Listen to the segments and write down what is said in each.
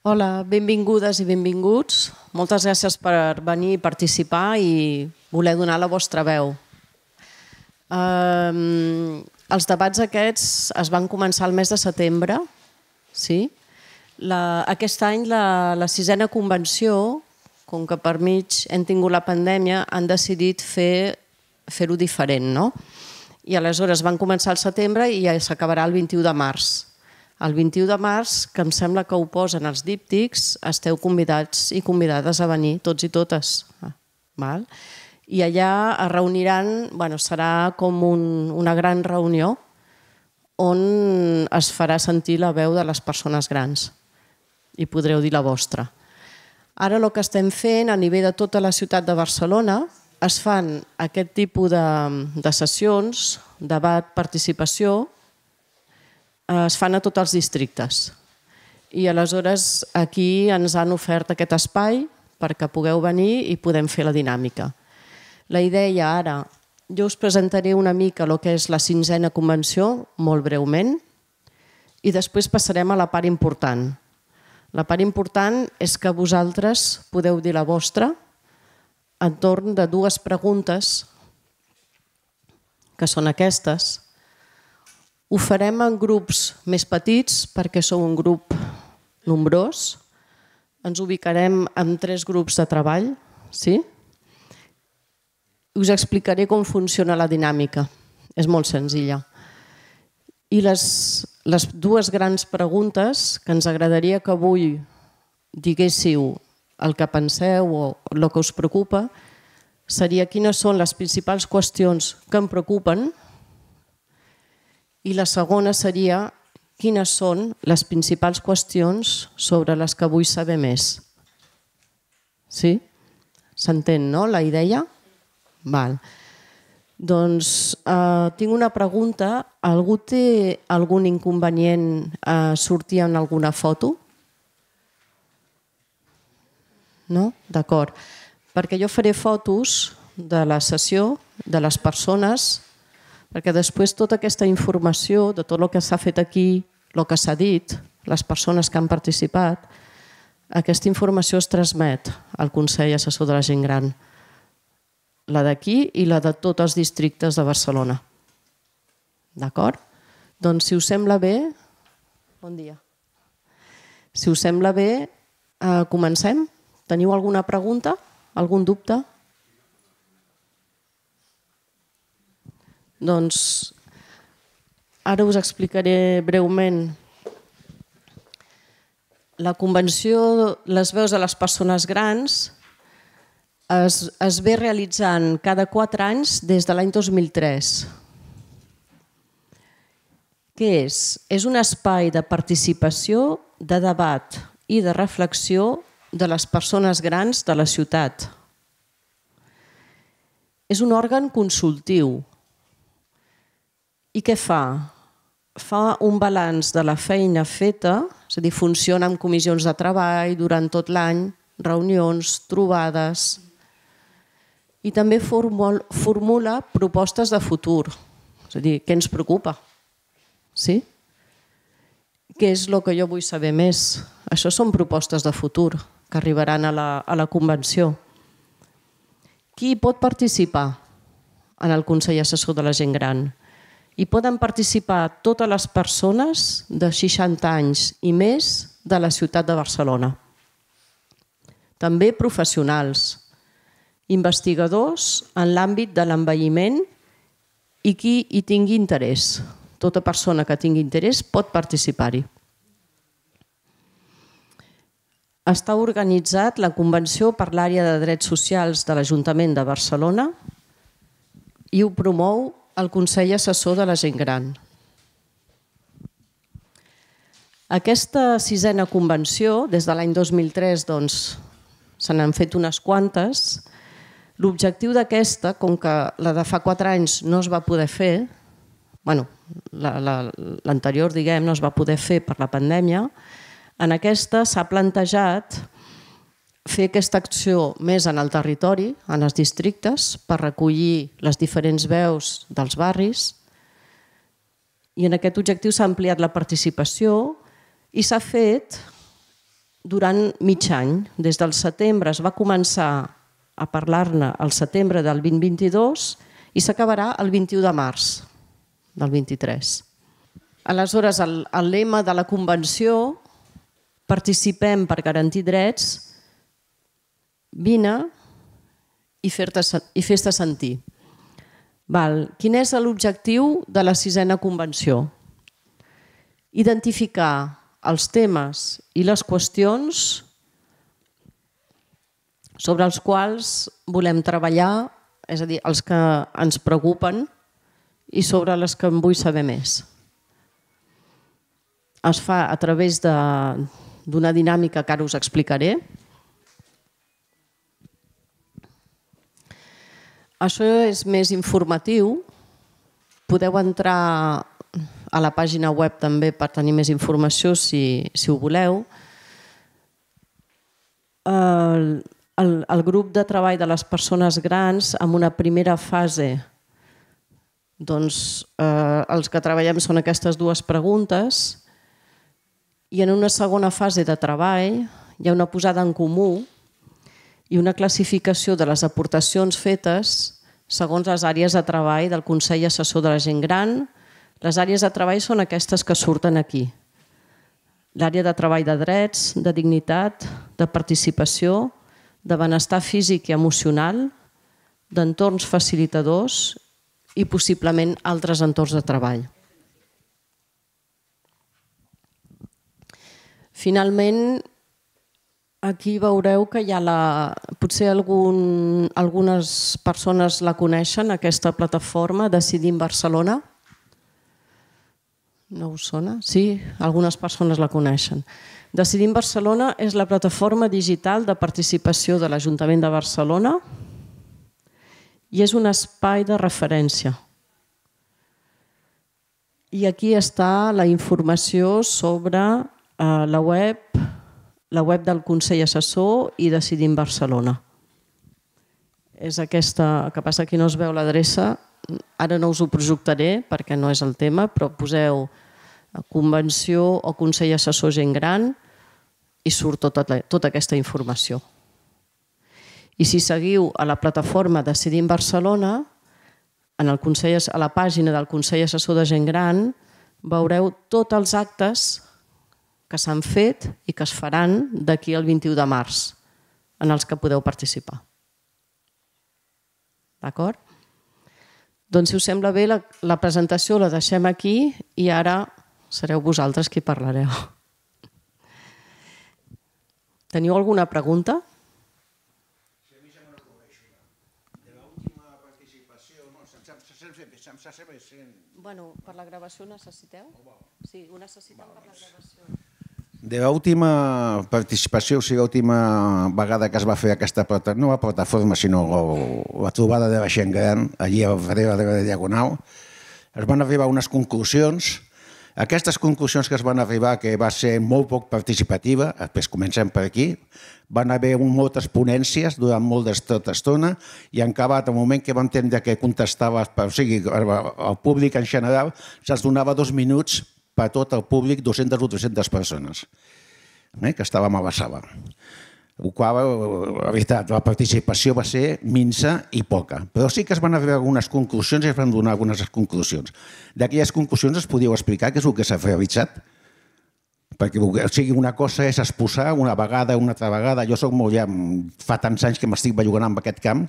Hola, benvingudes i benvinguts. Moltes gràcies per venir i participar i voler donar la vostra veu. Um, els debats aquests es van començar el mes de setembre. Sí? La, aquest any la, la sisena convenció, com que per mig hem tingut la pandèmia, han decidit fer fer-ho diferent. No? I aleshores van començar al setembre i ja s'acabarà el 21 de març el 21 de març, que em sembla que ho posen els díptics, esteu convidats i convidades a venir, tots i totes. Ah, val? I allà es reuniran, bueno, serà com un, una gran reunió on es farà sentir la veu de les persones grans i podreu dir la vostra. Ara el que estem fent a nivell de tota la ciutat de Barcelona es fan aquest tipus de, de sessions, debat, participació, es fan a tots els districtes. I aleshores aquí ens han ofert aquest espai perquè pugueu venir i podem fer la dinàmica. La idea ara, jo us presentaré una mica el que és la cinzena convenció, molt breument, i després passarem a la part important. La part important és que vosaltres podeu dir la vostra entorn de dues preguntes que són aquestes, ho farem en grups més petits perquè sou un grup nombrós. Ens ubicarem en tres grups de treball. Sí? Us explicaré com funciona la dinàmica. És molt senzilla. I les, les dues grans preguntes que ens agradaria que avui diguéssiu el que penseu o el que us preocupa seria quines són les principals qüestions que em preocupen i la segona seria quines són les principals qüestions sobre les que vull saber més. Sí? S'entén, no, la idea? Val. Doncs eh, tinc una pregunta. Algú té algun inconvenient a sortir en alguna foto? No? D'acord. Perquè jo faré fotos de la sessió, de les persones perquè després tota aquesta informació de tot el que s'ha fet aquí, el que s'ha dit, les persones que han participat, aquesta informació es transmet al Consell Assessor de la Gent Gran, la d'aquí i la de tots els districtes de Barcelona. D'acord? Doncs si us sembla bé... Bon dia. Si us sembla bé, eh, comencem. Teniu alguna pregunta? Algun dubte? Doncs ara us explicaré breument la Convenció Les veus de les persones grans es, es ve realitzant cada quatre anys des de l'any 2003. Què és? És un espai de participació, de debat i de reflexió de les persones grans de la ciutat. És un òrgan consultiu, i què fa? Fa un balanç de la feina feta, és a dir, funciona amb comissions de treball durant tot l'any, reunions, trobades, i també formula propostes de futur, és a dir, què ens preocupa? Sí? Què és el que jo vull saber més? Això són propostes de futur que arribaran a la, a la convenció. Qui pot participar en el Consell Assessor de la Gent Gran? Hi poden participar totes les persones de 60 anys i més de la ciutat de Barcelona. També professionals, investigadors en l'àmbit de l'envelliment i qui hi tingui interès. Tota persona que tingui interès pot participar-hi. Està organitzat la Convenció per l'àrea de drets socials de l'Ajuntament de Barcelona i ho promou el Consell Assessor de la Gent Gran. Aquesta sisena convenció, des de l'any 2003, doncs, se n'han fet unes quantes. L'objectiu d'aquesta, com que la de fa quatre anys no es va poder fer, bueno, l'anterior, la, la, diguem, no es va poder fer per la pandèmia, en aquesta s'ha plantejat fer aquesta acció més en el territori, en els districtes, per recollir les diferents veus dels barris i en aquest objectiu s'ha ampliat la participació i s'ha fet durant mig any. Des del setembre es va començar a parlar-ne al setembre del 2022 i s'acabarà el 21 de març del 23. Aleshores, el, el lema de la Convenció participem per garantir drets, vine i fes-te sentir. Val. Quin és l'objectiu de la sisena convenció? Identificar els temes i les qüestions sobre els quals volem treballar, és a dir, els que ens preocupen i sobre les que en vull saber més. Es fa a través d'una dinàmica que ara us explicaré, Això és més informatiu. Podeu entrar a la pàgina web també per tenir més informació si, si ho voleu. El, el, el grup de treball de les persones grans amb una primera fase doncs, eh, els que treballem són aquestes dues preguntes i en una segona fase de treball hi ha una posada en comú i una classificació de les aportacions fetes segons les àrees de treball del Consell Assessor de la Gent Gran. Les àrees de treball són aquestes que surten aquí. L'àrea de treball de drets, de dignitat, de participació, de benestar físic i emocional, d'entorns facilitadors i possiblement altres entorns de treball. Finalment, Aquí veureu que hi ha la... Potser algun, algunes persones la coneixen, aquesta plataforma, Decidim Barcelona. No us sona? Sí, algunes persones la coneixen. Decidim Barcelona és la plataforma digital de participació de l'Ajuntament de Barcelona i és un espai de referència. I aquí està la informació sobre eh, la web la web del Consell Assessor i Decidim Barcelona. És aquesta, que passa que no es veu l'adreça, ara no us ho projectaré perquè no és el tema, però poseu convenció o Consell Assessor Gent Gran i surt tota, tota aquesta informació. I si seguiu a la plataforma Decidim Barcelona, en el Consell, a la pàgina del Consell Assessor de Gent Gran, veureu tots els actes que s'han fet i que es faran d'aquí al 21 de març, en els que podeu participar. D'acord? Doncs si us sembla bé, la, la presentació la deixem aquí i ara sereu vosaltres qui parlareu. Teniu alguna pregunta? Bueno, per la gravació necessiteu? Sí, ho necessitem per la gravació. De l'última participació, o sigui, l'última vegada que es va fer aquesta plataforma, no la plataforma, sinó la trobada de la gent gran, allí a darrere de la Diagonal, es van arribar a unes conclusions. Aquestes conclusions que es van arribar, que va ser molt poc participativa, després comencem per aquí, van haver moltes ponències durant molt d'estona i en acabat el moment que vam entendre que contestava, o sigui, el públic en general, se'ls donava dos minuts per tot el públic 200 o 300 persones eh, que estàvem a la sala. El qual, la veritat, la participació va ser minsa i poca. Però sí que es van arribar algunes conclusions i es van donar algunes conclusions. D'aquelles conclusions es podíeu explicar què és el que s'ha realitzat? Perquè o sigui, una cosa és exposar una vegada, una altra vegada. Jo soc molt ja, fa tants anys que m'estic bellugant amb aquest camp,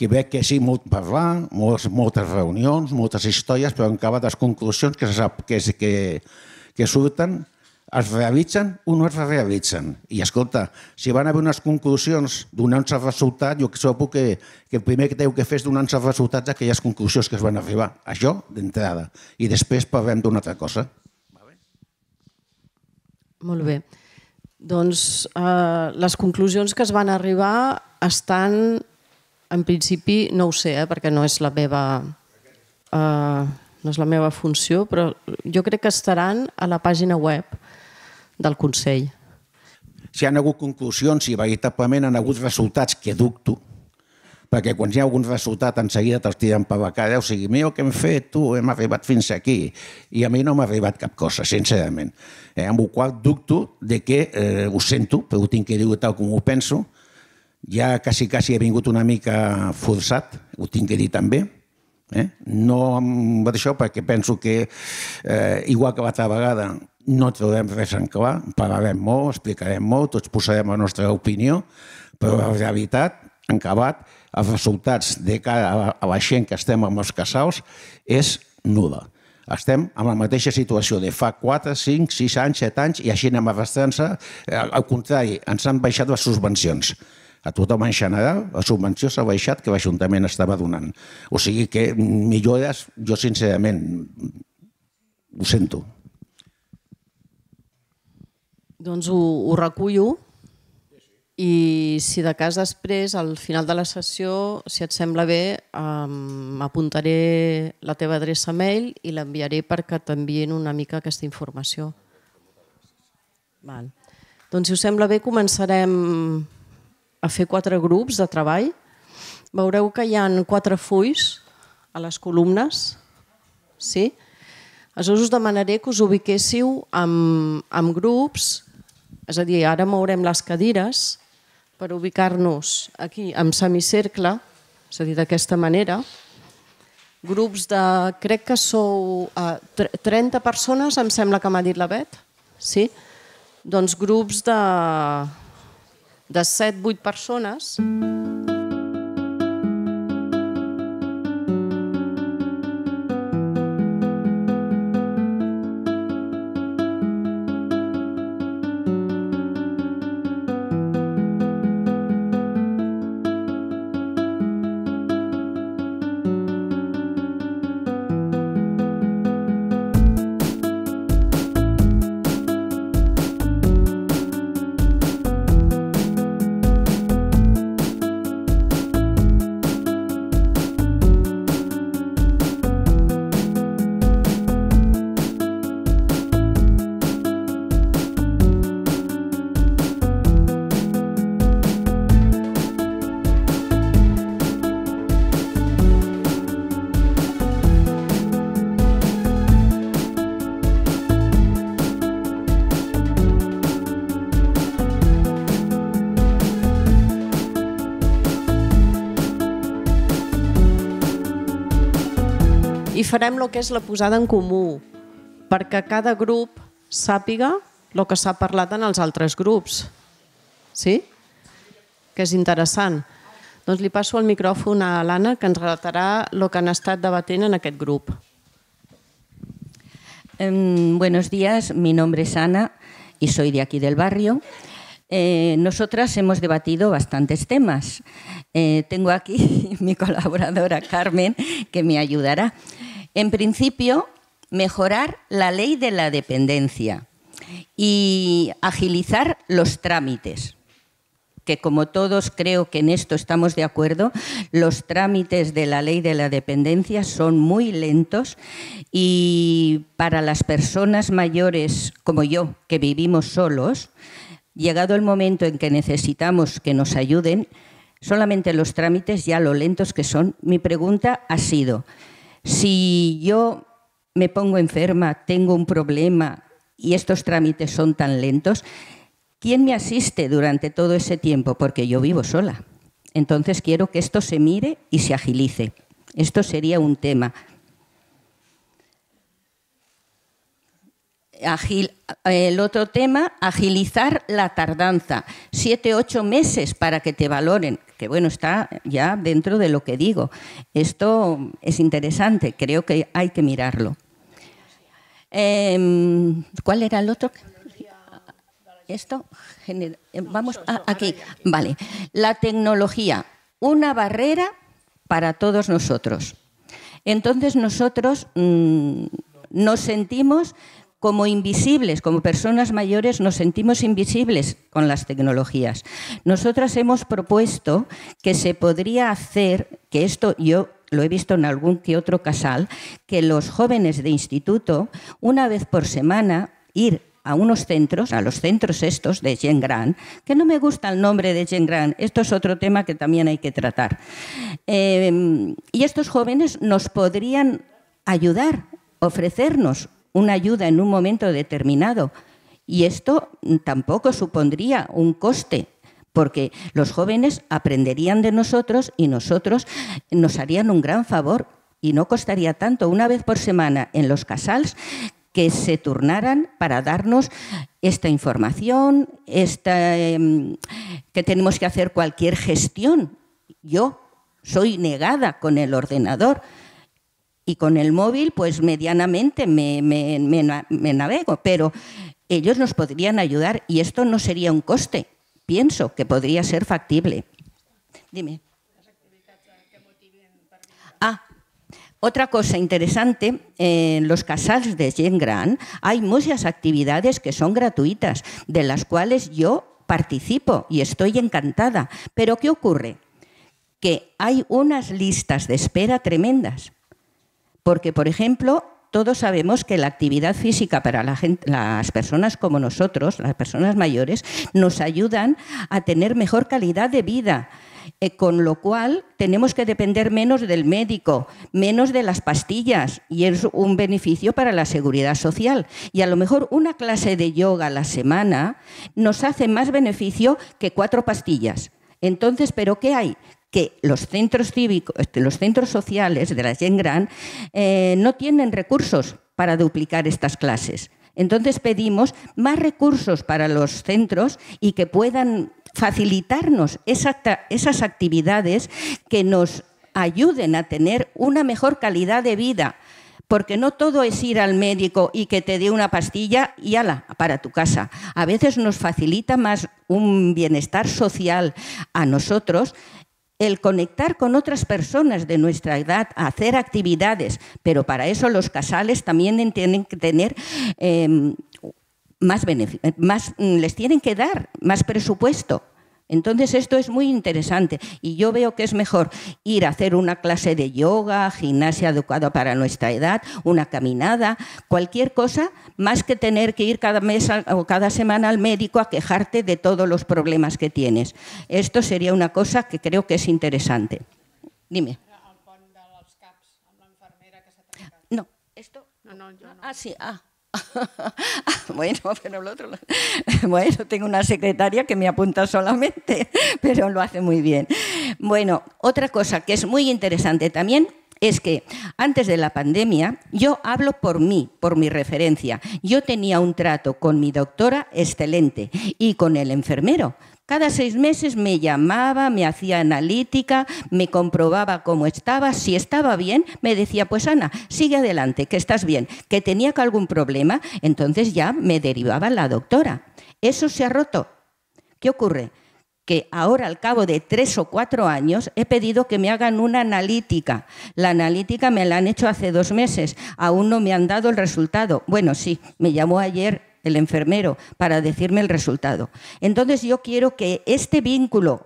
que veig que sí, molt parlar, molts, moltes reunions, moltes històries, però encara les conclusions que, se sap, que, que, que surten es realitzen o no es realitzen. I escolta, si van haver unes conclusions donant-se resultat, jo suposo que, que el primer que teniu que fer és donar-se resultats d'aquelles conclusions que es van arribar. Això, d'entrada. I després parlem d'una altra cosa. Molt bé. Doncs eh, les conclusions que es van arribar estan en principi no ho sé, eh, perquè no és la meva eh, no és la meva funció, però jo crec que estaran a la pàgina web del Consell. Si han hagut conclusions i veritablement han hagut resultats que dubto, perquè quan hi ha algun resultat enseguida te'ls tiren per la cara, o sigui, mira que hem fet, tu, hem arribat fins aquí, i a mi no m'ha arribat cap cosa, sincerament. Eh, amb el qual dubto de que, eh, ho sento, però ho tinc que dir tal com ho penso, ja quasi, quasi he vingut una mica forçat, ho tinc que dir també, Eh? No amb això perquè penso que, eh, igual que l'altra vegada, no trobem res en clar, parlarem molt, explicarem molt, tots posarem la nostra opinió, però la realitat, en acabat, els resultats de cara a la, a la gent que estem amb els casals és nul·la. Estem en la mateixa situació de fa 4, 5, 6 anys, 7 anys i així anem arrastrant-se. Al contrari, ens han baixat les subvencions a tothom en general, la subvenció s'ha baixat que l'Ajuntament estava donant. O sigui que millores, jo sincerament, ho sento. Doncs ho, ho recullo i si de cas després, al final de la sessió, si et sembla bé, um, apuntaré la teva adreça mail i l'enviaré perquè t'envien una mica aquesta informació. Val. Doncs si us sembla bé, començarem a fer quatre grups de treball. Veureu que hi han quatre fulls a les columnes. Sí? Aleshores us demanaré que us ubiquéssiu amb, amb grups, és a dir, ara mourem les cadires per ubicar-nos aquí en semicercle, és a dir, d'aquesta manera. Grups de, crec que sou uh, 30 persones, em sembla que m'ha dit la Bet, sí? Doncs grups de, de 7-8 persones farem el que és la posada en comú, perquè cada grup sàpiga el que s'ha parlat en els altres grups. Sí? Que és interessant. Doncs li passo el micròfon a l'Anna, que ens relatarà el que han estat debatent en aquest grup. Eh, buenos días, mi nombre es Ana y soy de aquí del barrio. Eh, nosotras hemos debatido bastantes temas. Eh, tengo aquí mi colaboradora Carmen que me ayudará. En principio, mejorar la ley de la dependencia y agilizar los trámites que como todos creo que en esto estamos de acuerdo, los trámites de la ley de la dependencia son muy lentos y para las personas mayores como yo, que vivimos solos, llegado el momento en que necesitamos que nos ayuden, solamente los trámites ya lo lentos que son, mi pregunta ha sido, si yo me pongo enferma, tengo un problema y estos trámites son tan lentos, ¿quién me asiste durante todo ese tiempo? Porque yo vivo sola. Entonces quiero que esto se mire y se agilice. Esto sería un tema. Agil, el otro tema, agilizar la tardanza. Siete, ocho meses para que te valoren, que bueno, está ya dentro de lo que digo. Esto es interesante, creo que hay que mirarlo. Eh, ¿Cuál era el otro? Esto, vamos aquí. Vale. La tecnología, una barrera para todos nosotros. Entonces nosotros mmm, nos sentimos como invisibles, como personas mayores, nos sentimos invisibles con las tecnologías. Nosotras hemos propuesto que se podría hacer, que esto yo lo he visto en algún que otro casal, que los jóvenes de instituto, una vez por semana, ir a unos centros, a los centros estos de Gen Gran, que no me gusta el nombre de Gen Gran, esto es otro tema que también hay que tratar. Eh, y estos jóvenes nos podrían ayudar, ofrecernos una ayuda en un momento determinado. Y esto tampoco supondría un coste, porque los jóvenes aprenderían de nosotros y nosotros nos harían un gran favor y no costaría tanto una vez por semana en los casals que se turnaran para darnos esta información, esta, em, que tenemos que hacer cualquier gestión. Yo soy negada con el ordenador y con el móvil, pues medianamente me, navego, pero ellos nos podrían ayudar y esto no sería un coste. Pienso que podría ser factible. Dime. Ah, otra cosa interesante, en los casals de Gen Gran hay muchas actividades que son gratuitas, de las cuales yo participo y estoy encantada. Pero ¿qué ocurre? Que hay unas listas de espera tremendas. Porque, por ejemplo, todos sabemos que la actividad física para las personas como nosotros, las personas mayores, nos ayudan a tener mejor calidad de vida eh, con lo cual tenemos que depender menos del médico, menos de las pastillas y es un beneficio para la seguridad social. Y a lo mejor una clase de yoga a la semana nos hace más beneficio que cuatro pastillas. Entonces, ¿pero qué hay? Que los centros cívicos, este, los centros sociales de la Gen Gran eh, no tienen recursos para duplicar estas clases. Entonces pedimos más recursos para los centros y que puedan facilitarnos esas actividades que nos ayuden a tener una mejor calidad de vida, porque no todo es ir al médico y que te dé una pastilla y ala, para tu casa. A veces nos facilita más un bienestar social a nosotros el conectar con otras personas de nuestra edad, hacer actividades, pero para eso los casales también tienen que tener em, más, más les tienen que dar más presupuesto entonces esto es muy interesante y yo veo que es mejor ir a hacer una clase de yoga, gimnasia adecuada para nuestra edad, una caminada, cualquier cosa, más que tener que ir cada mes o cada semana al médico a quejarte de todos los problemas que tienes. Esto sería una cosa que creo que es interesante. Dime. No, esto... No, no, yo no. Ah, sí, ah. bueno, pero el otro. Bueno, tengo una secretaria que me apunta solamente, pero lo hace muy bien. Bueno, otra cosa que es muy interesante también es que antes de la pandemia, yo hablo por mí, por mi referencia. Yo tenía un trato con mi doctora excelente y con el enfermero. Cada seis meses me llamaba, me hacía analítica, me comprobaba cómo estaba. Si estaba bien, me decía, pues Ana, sigue adelante, que estás bien. Que tenía algún problema, entonces ya me derivaba la doctora. Eso se ha roto. ¿Qué ocurre? que ahora al cabo de tres o cuatro años he pedido que me hagan una analítica. La analítica me la han hecho hace dos meses, aún no me han dado el resultado. Bueno, sí, me llamó ayer el enfermero, para decirme el resultado. Entonces yo quiero que este vínculo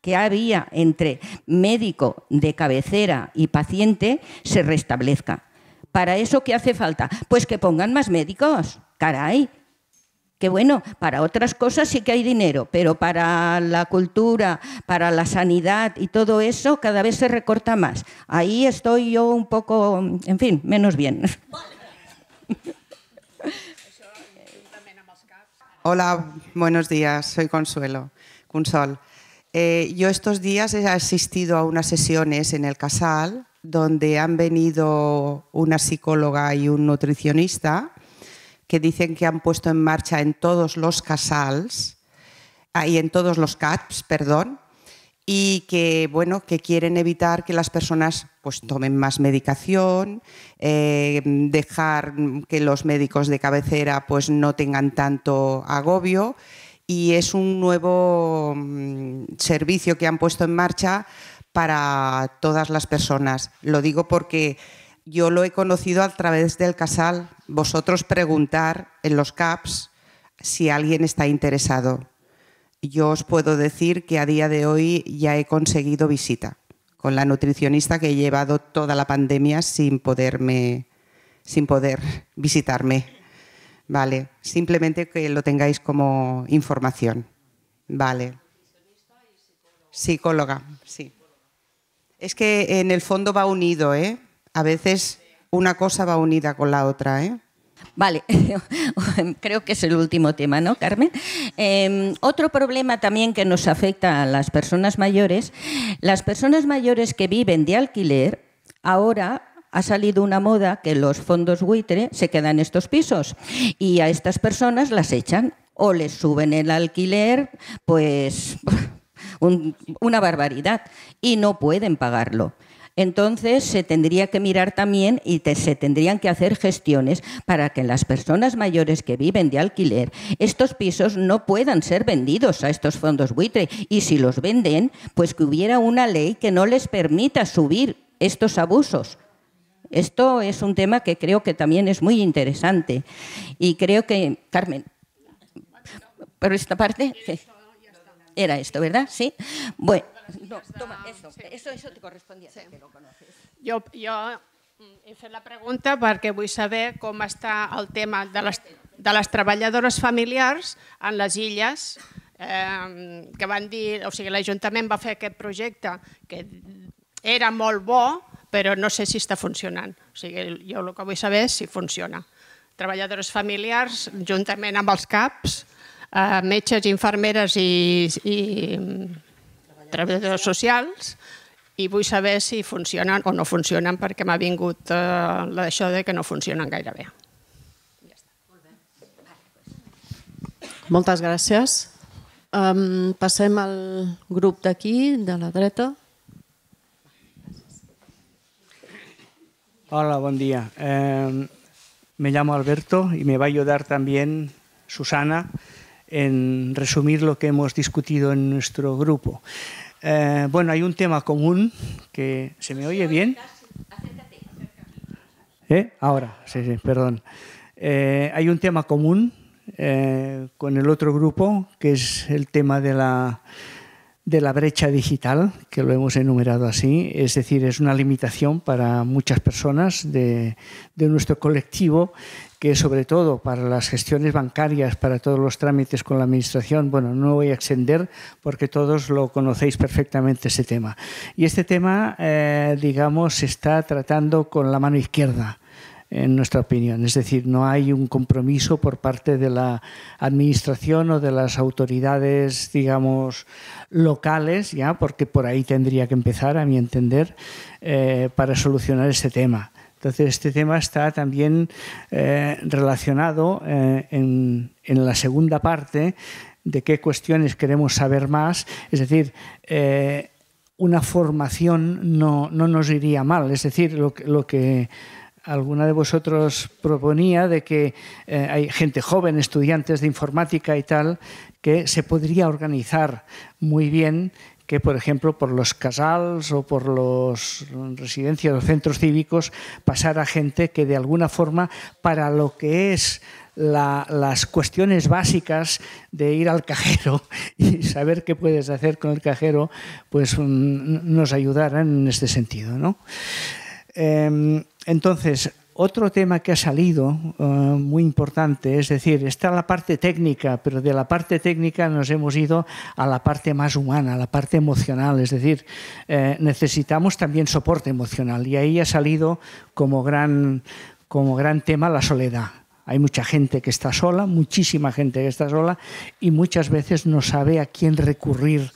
que había entre médico de cabecera y paciente se restablezca. ¿Para eso qué hace falta? Pues que pongan más médicos. Caray, que bueno, para otras cosas sí que hay dinero, pero para la cultura, para la sanidad y todo eso cada vez se recorta más. Ahí estoy yo un poco, en fin, menos bien. Hola, buenos días, soy Consuelo, Consol. Eh, yo estos días he asistido a unas sesiones en el Casal donde han venido una psicóloga y un nutricionista que dicen que han puesto en marcha en todos los casals ah, y en todos los CAPS, perdón, y que bueno que quieren evitar que las personas pues tomen más medicación, eh, dejar que los médicos de cabecera pues no tengan tanto agobio y es un nuevo mm, servicio que han puesto en marcha para todas las personas. Lo digo porque yo lo he conocido a través del casal. Vosotros preguntar en los CAPS si alguien está interesado yo os puedo decir que a día de hoy ya he conseguido visita con la nutricionista que he llevado toda la pandemia sin poderme sin poder visitarme. Vale, simplemente que lo tengáis como información. Vale. Psicóloga, sí. Es que en el fondo va unido, ¿eh? A veces una cosa va unida con la otra, ¿eh? Vale, creo que es el último tema, ¿no, Carmen? Eh, otro problema también que nos afecta a las personas mayores, las personas mayores que viven de alquiler, ahora ha salido una moda que los fondos buitre se quedan en estos pisos y a estas personas las echan o les suben el alquiler, pues una barbaridad y no pueden pagarlo. Entonces se tendría que mirar también y se tendrían que hacer gestiones para que las personas mayores que viven de alquiler, estos pisos no puedan ser vendidos a estos fondos buitre y si los venden, pues que hubiera una ley que no les permita subir estos abusos. Esto es un tema que creo que también es muy interesante y creo que, Carmen, por esta parte, era esto, ¿verdad? Sí. Bueno, no, toma, eso, eso, eso te correspondía, sí. que lo conoces. Jo, jo he fet la pregunta perquè vull saber com està el tema de les, de les treballadores familiars en les illes, eh, que van dir, o sigui, l'Ajuntament va fer aquest projecte que era molt bo, però no sé si està funcionant. O sigui, jo el que vull saber és si funciona. Treballadores familiars, juntament amb els CAPs, eh, metges, infermeres i, i treballadors socials, i vull saber si funcionen o no funcionen perquè m'ha vingut eh, d'això de que no funcionen gaire bé. Moltes gràcies. Um, passem al grup d'aquí, de la dreta. Hola, buen día. Eh, me llamo Alberto y me va a ayudar también Susana en resumir lo que hemos discutido en nuestro grupo. Eh, bueno, hay un tema común que se me oye bien. ¿Eh? Ahora, sí, sí, perdón. Eh, hay un tema común eh, con el otro grupo, que es el tema de la de la brecha digital, que lo hemos enumerado así, es decir, es una limitación para muchas personas de, de, nuestro colectivo, que sobre todo para las gestiones bancarias, para todos los trámites con la Administración, bueno, no voy a extender porque todos lo conocéis perfectamente ese tema. Y este tema, eh, digamos, se está tratando con la mano izquierda en nuestra opinión. Es decir, no hay un compromiso por parte de la administración o de las autoridades, digamos, locales, ya, porque por ahí tendría que empezar, a mi entender, eh, para solucionar este tema. Entonces, este tema está también eh, relacionado eh, en, la segunda parte de qué cuestiones queremos saber más. Es decir, eh, una formación no, no, nos iría mal. Es decir, lo, que alguna de vosotros proponía de que hay gente joven, estudiantes de informática y tal, que se podría organizar muy bien que, por ejemplo, por los casals o por los residencias o centros cívicos pasara gente que de alguna forma para lo que es la, las cuestiones básicas de ir al cajero y saber qué puedes hacer con el cajero, pues mm, nos ayudaran en este sentido. ¿no? Eh, entonces, otro tema que ha salido uh, muy importante, es decir, está la parte técnica, pero de la parte técnica nos hemos ido a la parte más humana, a la parte emocional, es decir, eh, necesitamos también soporte emocional y ahí ha salido como gran, como gran tema la soledad. Hay mucha gente que está sola, muchísima gente que está sola y muchas veces no sabe a quién recurrir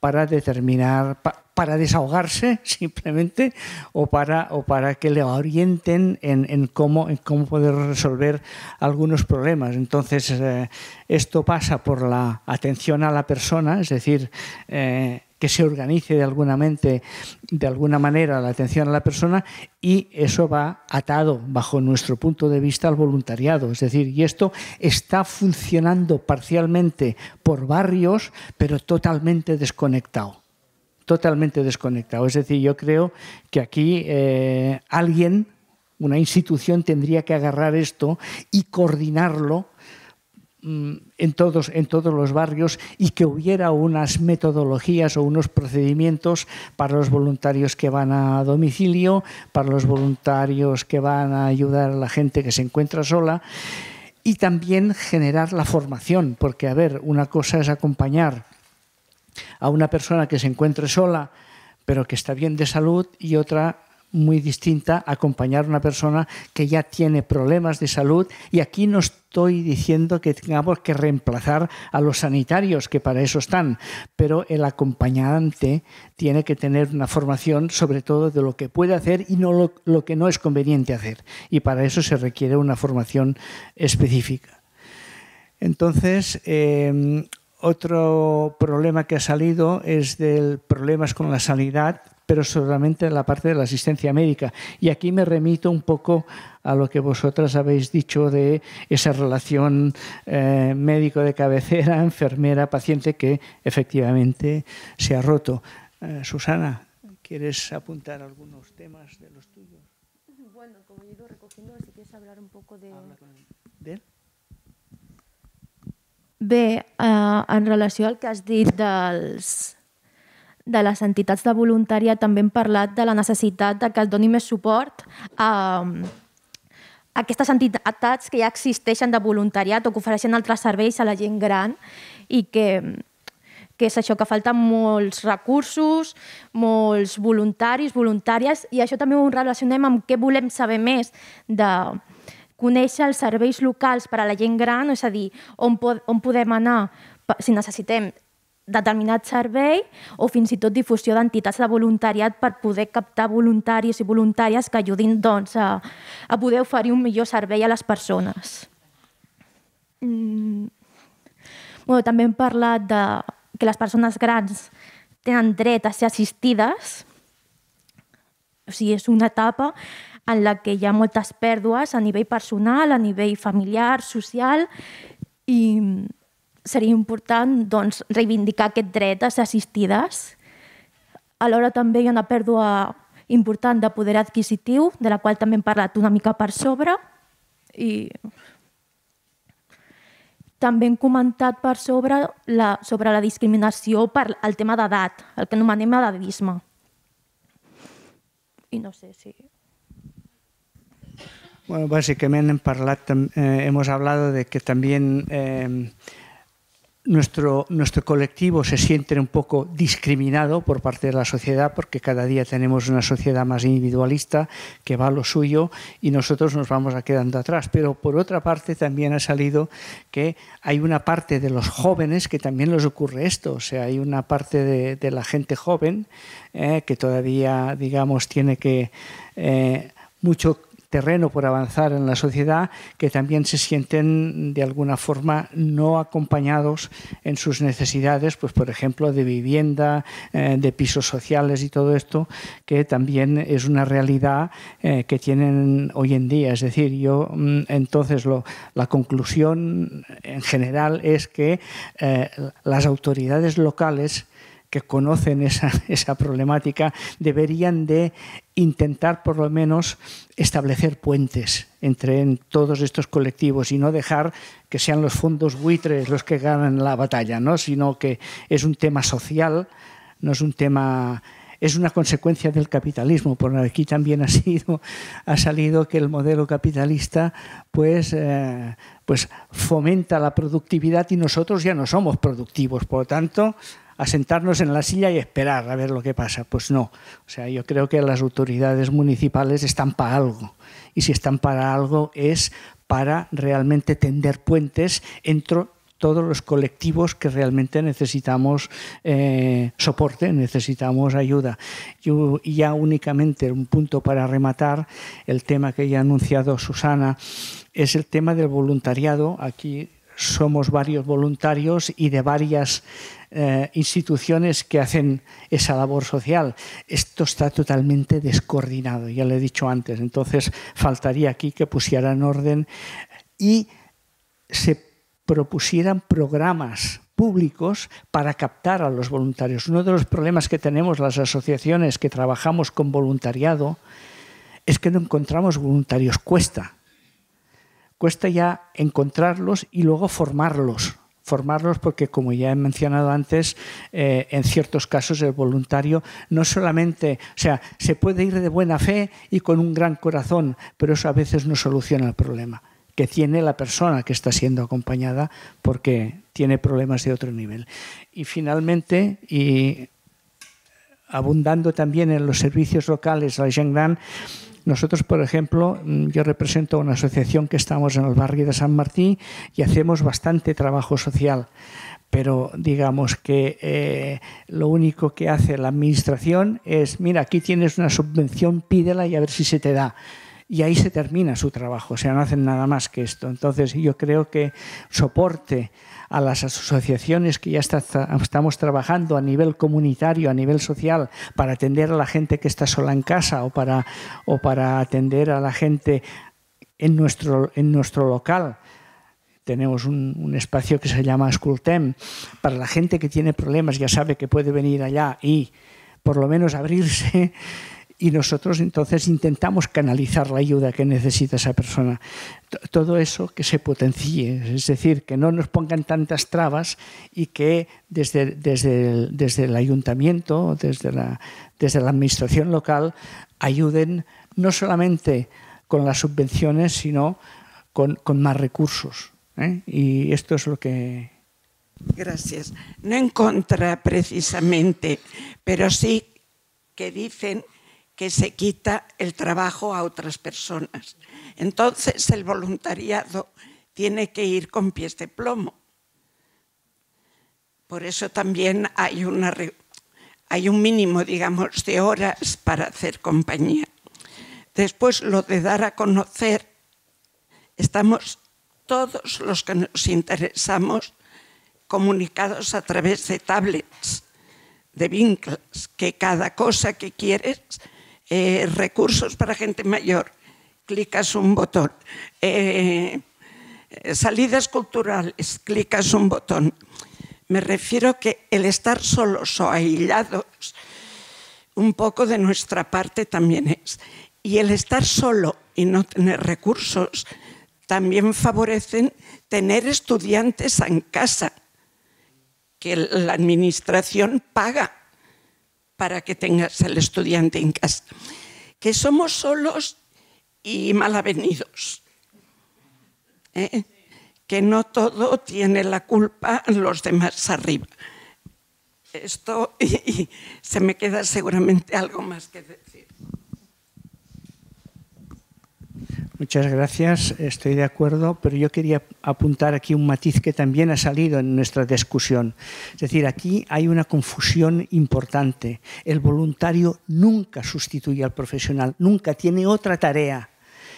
para determinar, pa, para desahogarse simplemente o para, o para que le orienten en, en, cómo, en cómo poder resolver algunos problemas. Entonces, eh, esto pasa por la atención a la persona, es decir, eh, que se organice de alguna, mente, de alguna manera la atención a la persona y eso va atado, bajo nuestro punto de vista, al voluntariado. Es decir, y esto está funcionando parcialmente por barrios, pero totalmente desconectado. Totalmente desconectado. Es decir, yo creo que aquí eh, alguien, una institución, tendría que agarrar esto y coordinarlo en todos, en todos los barrios y que hubiera unas metodologías o unos procedimientos para los voluntarios que van a domicilio, para los voluntarios que van a ayudar a la gente que se encuentra sola y también generar la formación, porque, a ver, una cosa es acompañar a una persona que se encuentre sola, pero que está bien de salud, y otra muy distinta acompañar a una persona que ya tiene problemas de salud y aquí no estoy diciendo que tengamos que reemplazar a los sanitarios que para eso están, pero el acompañante tiene que tener una formación sobre todo de lo que puede hacer y no lo, que no es conveniente hacer y para eso se requiere una formación específica. Entonces, eh, otro problema que ha salido es del problemas con la sanidad pero solamente en la parte de la asistencia médica. Y aquí me remito un poco a lo que vosotras habéis dicho de esa relación eh, médico de cabecera, enfermera, paciente, que efectivamente se ha roto. Eh, Susana, ¿quieres apuntar algunos temas de los tuyos? Bueno, como he ido recogiendo, si quieres hablar un poco de... ¿De él? Bé, eh, en relació al que has dit dels, de les entitats de voluntariat també hem parlat de la necessitat de que es doni més suport a, a aquestes entitats que ja existeixen de voluntariat o que ofereixen altres serveis a la gent gran i que, que és això, que falten molts recursos, molts voluntaris, voluntàries, i això també ho relacionem amb què volem saber més de conèixer els serveis locals per a la gent gran, és a dir, on, pod on podem anar si necessitem determinat servei o fins i tot difusió d'entitats de voluntariat per poder captar voluntaris i voluntàries que ajudin doncs, a, a poder oferir un millor servei a les persones. Mm. Bueno, també hem parlat de que les persones grans tenen dret a ser assistides, o sigui, és una etapa en la que hi ha moltes pèrdues a nivell personal, a nivell familiar, social, i seria important doncs, reivindicar aquest dret a ser assistides. Alhora també hi ha una pèrdua important de poder adquisitiu, de la qual també hem parlat una mica per sobre, i també hem comentat per sobre la, sobre la discriminació per el tema d'edat, el que anomenem edadisme. I no sé si... Bueno, básicamente hem parlat, eh, hemos hablado de que también eh, nuestro, nuestro colectivo se siente un poco discriminado por parte de la sociedad porque cada día tenemos una sociedad más individualista que va a lo suyo y nosotros nos vamos a quedando atrás. Pero por otra parte también ha salido que hay una parte de los jóvenes que también les ocurre esto. O sea, hay una parte de, la gente joven eh, que todavía, digamos, tiene que... Eh, mucho terreno por avanzar en la sociedad que también se sienten de alguna forma no acompañados en sus necesidades, pues por ejemplo de vivienda, eh, de pisos sociales y todo esto, que también es una realidad eh, que tienen hoy en día. Es decir, yo mm, entonces lo, la conclusión en general es que eh, las autoridades locales que conocen esa, esa problemática deberían de intentar por lo menos establecer puentes entre todos estos colectivos y no dejar que sean los fondos buitres los que ganan la batalla, ¿no? sino que es un tema social, no es un tema es una consecuencia del capitalismo. Por aquí también ha sido ha salido que el modelo capitalista pues eh, pues fomenta la productividad y nosotros ya no somos productivos, por lo tanto a sentarnos en la silla y esperar a ver lo que pasa. Pues no. O sea, yo creo que las autoridades municipales están para algo. Y si están para algo es para realmente tender puentes entre todos los colectivos que realmente necesitamos eh, soporte, necesitamos ayuda. y ya únicamente un punto para rematar, el tema que ya ha anunciado Susana, es el tema del voluntariado. Aquí somos varios voluntarios y de varias eh, instituciones que hacen esa labor social. Esto está totalmente descoordinado, ya lo he dicho antes. Entonces, faltaría aquí que pusieran orden y se propusieran programas públicos para captar a los voluntarios. Uno de los problemas que tenemos las asociaciones que trabajamos con voluntariado es que no encontramos voluntarios. Cuesta. Cuesta ya encontrarlos y luego formarlos formarlos porque, como ya he mencionado antes, eh, en ciertos casos el voluntario no solamente, o sea, se puede ir de buena fe y con un gran corazón, pero eso a veces no soluciona el problema. que tiene la persona que está siendo acompañada porque tiene problemas de otro nivel. Y finalmente, y abundando también en los servicios locales, la gran, nosotros, por ejemplo, mm, yo represento una asociación que estamos en el barrio de San Martín y hacemos bastante trabajo social pero digamos que eh, lo único que hace la administración es, mira, aquí tienes una subvención, pídela y a ver si se te da. Y ahí se termina su trabajo, o sea, no hacen nada más que esto. Entonces yo creo que soporte a las asociaciones que ya estamos trabajando a nivel comunitario, a nivel social, para atender a la gente que está sola en casa o para, o para atender a la gente en nuestro, en nuestro local tenemos un, espacio que se llama Escultem. Para la gente que tiene problemas ya sabe que puede venir allá y por lo menos abrirse y nosotros entonces intentamos canalizar la ayuda que necesita esa persona. Todo eso que se potencie, es decir, que no nos pongan tantas trabas y que desde, desde, el, ayuntamiento, desde la, desde la administración local, ayuden no solamente con las subvenciones, sino con, con más recursos. ¿eh? Y esto es lo que... Gracias. No en contra precisamente, pero sí que dicen que se quita el trabajo a otras personas. Entonces el voluntariado tiene que ir con pies de plomo. Por eso también hay, una, hay un mínimo, digamos, de horas para hacer compañía. Después lo de dar a conocer, estamos todos los que nos interesamos comunicados a través de tablets, de vinclas, que cada cosa que quieres, eh, recursos para gente mayor, clicas un botón, eh, salidas culturales, clicas un botón. Me refiero que el estar solos o aislados, un poco de nuestra parte también es. Y el estar solo y no tener recursos, también favorecen tener estudiantes en casa, que la administración paga para que tengas el estudiante en casa. Que somos solos y malavenidos. ¿eh? Que no todo tiene la culpa los demás arriba. Esto y se me queda seguramente algo más que decir. Muchas gracias, estoy de acuerdo, pero yo quería apuntar aquí un matiz que también ha salido en nuestra discusión. Es decir, aquí hay una confusión importante. El voluntario nunca sustituye al profesional, nunca tiene otra tarea.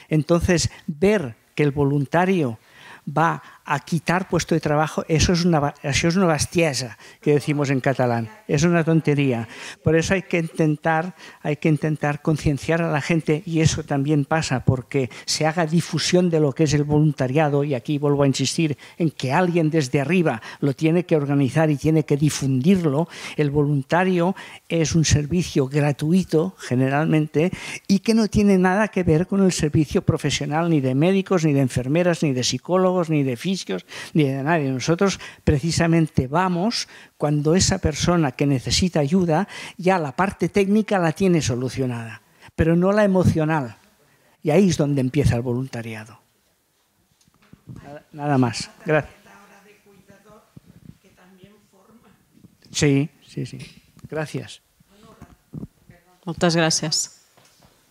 Entonces, ver que el voluntario va a quitar puesto de trabajo, eso es una, eso es una bastiesa, que decimos en catalán. Es una tontería. Por eso hay que intentar, hay que intentar concienciar a la gente, y eso también pasa porque se haga difusión de lo que es el voluntariado, y aquí vuelvo a insistir en que alguien desde arriba lo tiene que organizar y tiene que difundirlo. El voluntario es un servicio gratuito, generalmente, y que no tiene nada que ver con el servicio profesional ni de médicos, ni de enfermeras, ni de psicólogos, ni de físicos ni de nadie. Nosotros precisamente vamos cuando esa persona que necesita ayuda ya la parte técnica la tiene solucionada, pero no la emocional. Y ahí es donde empieza el voluntariado. Nada, más. Gracias. Sí, sí, sí. Gracias. Muchas gracias.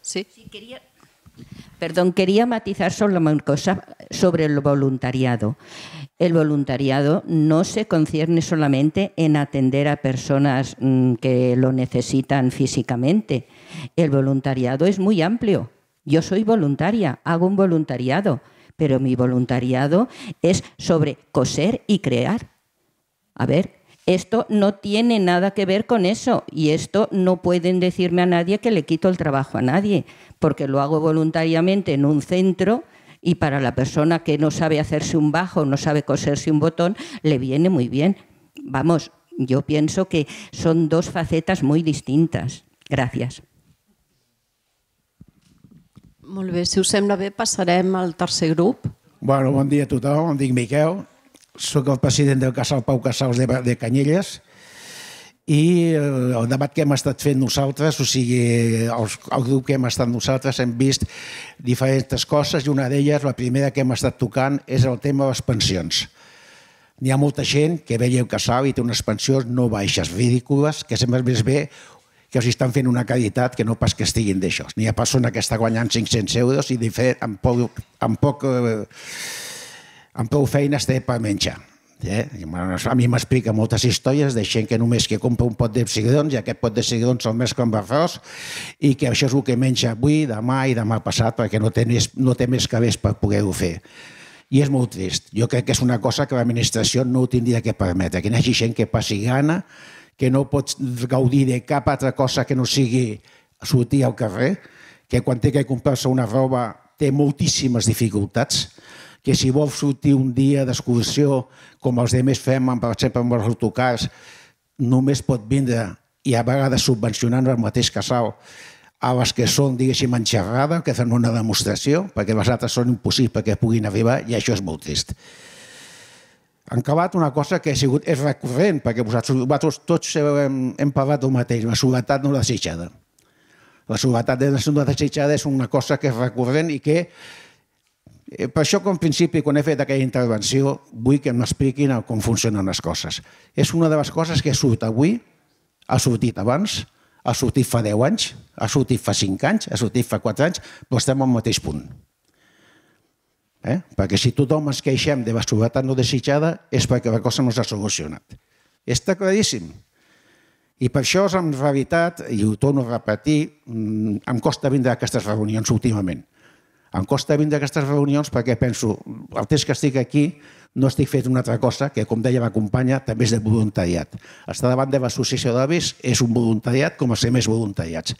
Sí. sí quería Perdón, quería matizar solo una cosa sobre el voluntariado. El voluntariado no se concierne solamente en atender a personas mm, que lo necesitan físicamente. El voluntariado es muy amplio. Yo soy voluntaria, hago un voluntariado, pero mi voluntariado es sobre coser y crear. A ver, esto no tiene nada que ver con eso y esto no pueden decirme a nadie que le quito el trabajo a nadie, porque lo hago voluntariamente en un centro y para la persona que no sabe hacerse un bajo, no sabe coserse un botón, le viene muy bien. Vamos, yo pienso que son dos facetas muy distintas. Gracias. Molt bé, si us sembla bé, passarem al tercer grup. Bueno, bon dia a tothom, em dic Miquel, sóc el president del casal Pau Casals de, de Canyelles i el debat que hem estat fent nosaltres, o sigui, el, el grup que hem estat nosaltres hem vist diferents coses i una d'elles, la primera que hem estat tocant, és el tema de les pensions. N'hi ha molta gent que veieu que sap i té unes pensions no baixes, ridícules, que sempre més bé que els estan fent una caritat que no pas que estiguin d'això. N'hi ha persona que està guanyant 500 euros i de fet amb poc, amb poc, eh, amb prou feines té per menjar. Eh? A mi m'explica moltes històries de gent que només que compra un pot de cigrons i aquest pot de cigrons el més com arròs i que això és el que menja avui, demà i demà passat perquè no té més, no té més cabers per poder-ho fer. I és molt trist. Jo crec que és una cosa que l'administració no ho tindria que permetre, que hi hagi gent que passi gana, que no pots gaudir de cap altra cosa que no sigui sortir al carrer, que quan té que comprar-se una roba té moltíssimes dificultats, que si vol sortir un dia d'excursió, com els demés fem, per exemple, amb els autocars, només pot vindre i a vegades subvencionant el mateix casal a les que són, diguéssim, enxerrada, que fan una demostració, perquè les altres són impossibles que puguin arribar i això és molt trist. Han acabat una cosa que ha sigut, és recurrent, perquè vosaltres, vosaltres tots hem, hem parlat del mateix, la seguretat no desitjada. La seguretat no desitjada és una cosa que és recurrent i que per això, com principi, quan he fet aquella intervenció, vull que m'expliquin com funcionen les coses. És una de les coses que surt avui, ha sortit abans, ha sortit fa 10 anys, ha sortit fa 5 anys, ha sortit fa 4 anys, però estem al mateix punt. Eh? Perquè si tothom ens queixem de la seguretat no desitjada és perquè la cosa no s'ha solucionat. Està claríssim. I per això, en realitat, i ho torno a repetir, mm, em costa vindre a aquestes reunions últimament em costa vindre a aquestes reunions perquè penso, el temps que estic aquí no estic fent una altra cosa que, com deia la companya, també és de voluntariat. Estar davant de l'associació d'avis és un voluntariat com a ser més voluntariats.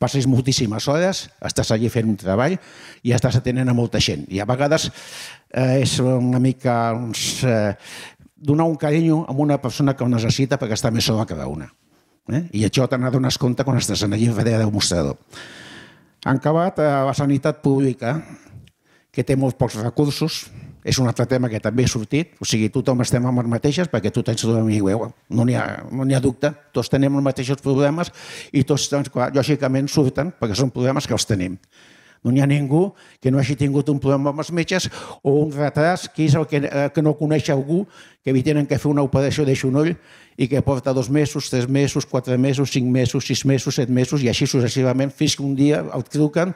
Passes moltíssimes hores, estàs allí fent un treball i estàs atenent a molta gent. I a vegades eh, és una mica uns, eh, donar un carinyo a una persona que ho necessita perquè està més sola que una. Eh? I això te n'adones compte quan estàs allí darrere del mostrador. Han acabat a la sanitat pública, que té molts pocs recursos, és un altre tema que també ha sortit, o sigui, tothom estem amb les mateixes perquè tu tens tothom igual, no n'hi ha, no ha dubte, tots tenim els mateixos problemes i tots, doncs, clar, lògicament, surten perquè són problemes que els tenim. No n'hi ha ningú que no hagi tingut un problema amb els metges o un retras, que és el que, eh, que no coneix algú que li tenen que fer una operació de genoll i que porta dos mesos, tres mesos, quatre mesos, cinc mesos, sis mesos, set mesos i així successivament fins que un dia el truquen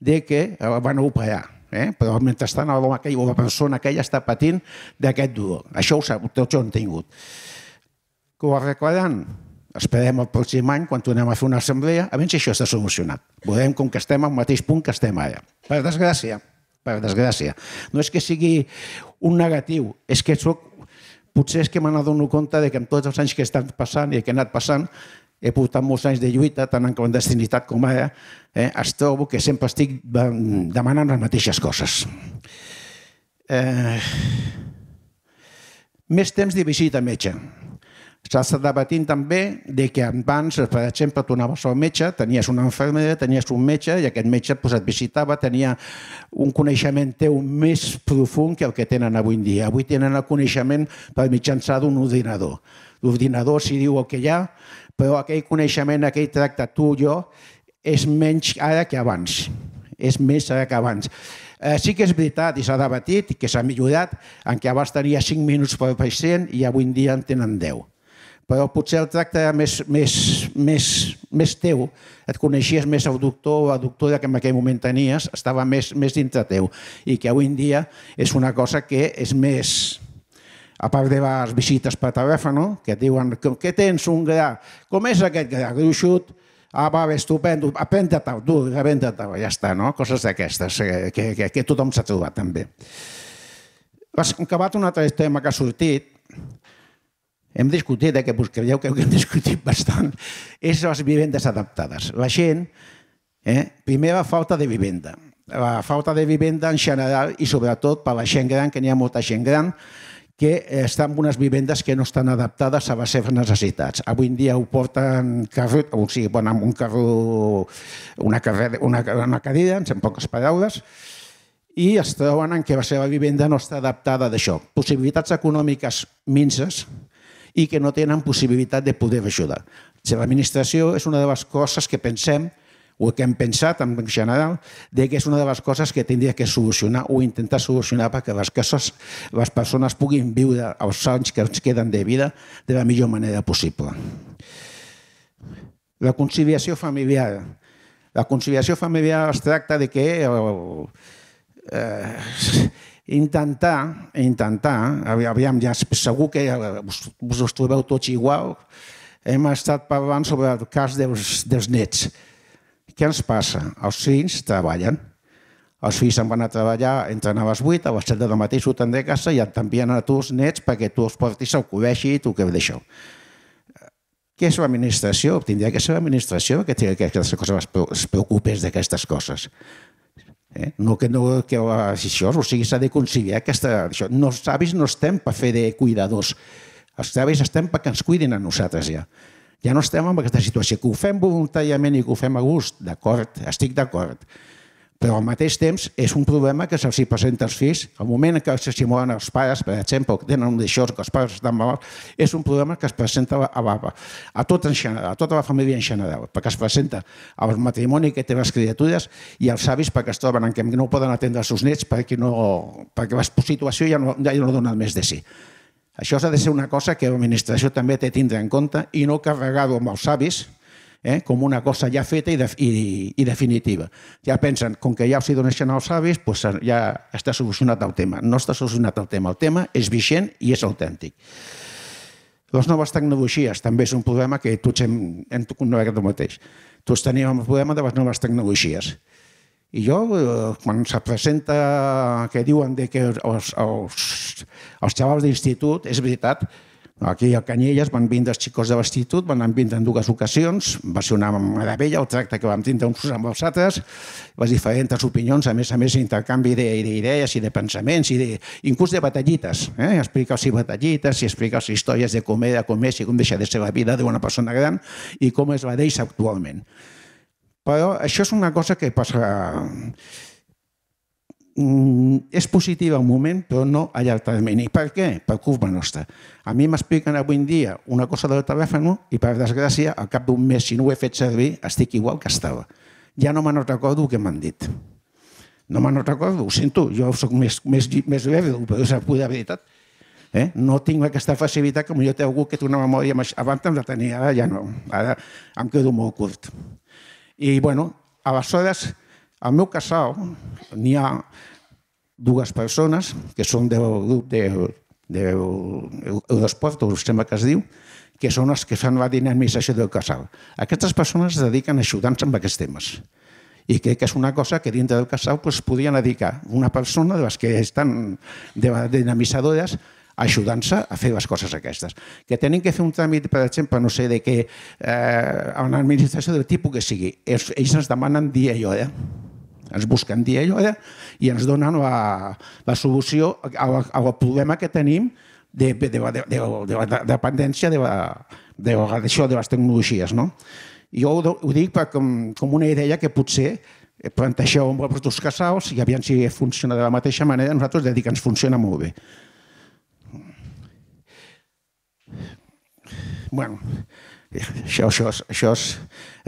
de que el van operar. Eh? Però mentrestant el aquell, o la persona aquella està patint d'aquest dolor. Això ho sap, tots ho han tingut. Que ho arreglaran? Esperem el pròxim any, quan tornem a fer una assemblea, a veure si això està solucionat. Veurem com que estem al mateix punt que estem ara. Per desgràcia, per desgràcia. No és que sigui un negatiu, és que soc, potser és que me n'adono compte de que en tots els anys que he estat passant i que he anat passant, he portat molts anys de lluita, tant en clandestinitat com ara, eh, es trobo que sempre estic demanant les mateixes coses. Eh, més temps de visita a metge. S'està debatint també de que abans, per exemple, tu anaves al metge, tenies una infermera, tenies un metge i aquest metge pues, et visitava, tenia un coneixement teu més profund que el que tenen avui en dia. Avui tenen el coneixement per mitjançar d'un ordinador. L'ordinador s'hi diu el que hi ha, però aquell coneixement, aquell tracte tu i jo, és menys ara que abans. És més ara que abans. Eh, sí que és veritat i s'ha debatit que s'ha millorat en què abans tenia 5 minuts per pacient i avui en dia en tenen 10 però potser el tracte era més, més, més, més teu, et coneixies més el doctor o la doctora que en aquell moment tenies, estava més, més dintre teu i que avui en dia és una cosa que és més, a part de les visites per telèfon, que et diuen que tens un gra, com és aquest gra, gruixut, ah, va, bé, estupendo, aprenda-te'l, tu, rebenta-te'l, ja està, no? Coses d'aquestes que, que, que, que tothom s'ha trobat també. Has acabat un altre tema que ha sortit, hem discutit, eh, que vos creieu que hem discutit bastant, és les vivendes adaptades. La gent, eh, primer la falta de vivenda. La falta de vivenda en general i sobretot per la gent gran, que n'hi ha molta gent gran, que està en unes vivendes que no estan adaptades a les seves necessitats. Avui en dia ho porten carro, o sigui, bueno, amb un carro, una, carrera, una, una cadira, en poques paraules, i es troben en què la seva vivenda no està adaptada d'això. Possibilitats econòmiques minces, i que no tenen possibilitat de poder ajudar. L'administració és una de les coses que pensem o que hem pensat en general, de que és una de les coses que tindria que solucionar o intentar solucionar perquè les, coses, les persones puguin viure els anys que ens queden de vida de la millor manera possible. La conciliació familiar. La conciliació familiar es tracta de que eh, eh, intentar, intentar, aviam, ja segur que us, us trobeu tots igual, hem estat parlant sobre el cas dels, dels nets. Què ens passa? Els fills treballen. Els fills se'n van a treballar, entren a les 8, a les 7 del matí surten de casa i et t'envien a tu els nets perquè tu els portis al col·legi i tu què d'això. Què és l'administració? Tindria que ser l'administració que, que aquestes coses es preocupés d'aquestes coses. Eh? No que, no, que això, o sigui, s'ha de conciliar aquesta... Això. No, els avis no estem per fer de cuidadors. Els avis estem perquè ens cuidin a nosaltres ja. Ja no estem en aquesta situació. Que ho fem voluntàriament i que ho fem a gust, d'acord, estic d'acord. Però al mateix temps és un problema que se'ls presenta als fills. Al moment en què s'hi mouen els pares, per exemple, que tenen un d'això, que els pares estan malalts, és un problema que es presenta a, a, a, tot en general, a tota la família en general, perquè es presenta al matrimoni que té les criatures i als avis perquè es troben en què no poden atendre els seus nets perquè, no, perquè la situació ja no, ja no dona més de si. Això ha de ser una cosa que l'administració també té tindre en compte i no carregar-ho amb els avis, eh, com una cosa ja feta i, de, i, i definitiva. Ja pensen, com que ja els hi doneixen els avis, doncs ja està solucionat el tema. No està solucionat el tema. El tema és vigent i és autèntic. Les noves tecnologies també és un problema que tots hem, hem conegut el mateix. Tots tenim el problema de les noves tecnologies. I jo, eh, quan se presenta que diuen de que els, els, els xavals d'institut, és veritat, aquí a Canyelles van vindre els xicos de l'institut, van vindre en dues ocasions, va ser una meravella el tracte que vam tindre uns amb els altres, les diferents opinions, a més a més intercanvi d'idees i de pensaments, i de, inclús de batallites, eh? explicar-los batallites, i explicar-los històries de com era, com és i com deixa de ser la vida d'una persona gran i com és la d'ells actualment. Però això és una cosa que passa... Mm, és positiva al moment, però no a llarg termini. Per què? Per culpa nostra. A mi m'expliquen avui en dia una cosa del telèfon i, per desgràcia, al cap d'un mes, si no ho he fet servir, estic igual que estava. Ja no me'n recordo el que m'han dit. No me'n recordo, ho sento, jo sóc més, més, més lèvel, però és la pura veritat. Eh? No tinc aquesta facilitat com jo té algú que té una memòria... Abans em la tenia, ara ja no. Ara em quedo molt curt. I, bueno, aleshores, al meu casal n'hi ha dues persones que són del grup de, de Eurosport, o sembla que es diu, que són els que fan la dinamització del casal. Aquestes persones es dediquen a ajudar-nos amb aquests temes. I crec que és una cosa que dintre del casal pues, podrien dedicar una persona de les que estan de dinamitzadores ajudant-se a fer les coses aquestes. Que tenen que fer un tràmit, per exemple, no sé, de que eh, una administració del tipus que sigui, ells, ells ens demanen dia i hora, ens busquen dia i hora i ens donen la, la solució al, problema que tenim de, de, de, de, de, de la dependència de, la, de, la, de les tecnologies. No? Jo ho, ho dic per, com, com una idea que potser planteixeu amb els vostres casals i aviam si funciona de la mateixa manera, nosaltres ja dic que ens funciona molt bé. Bueno, això, això, això és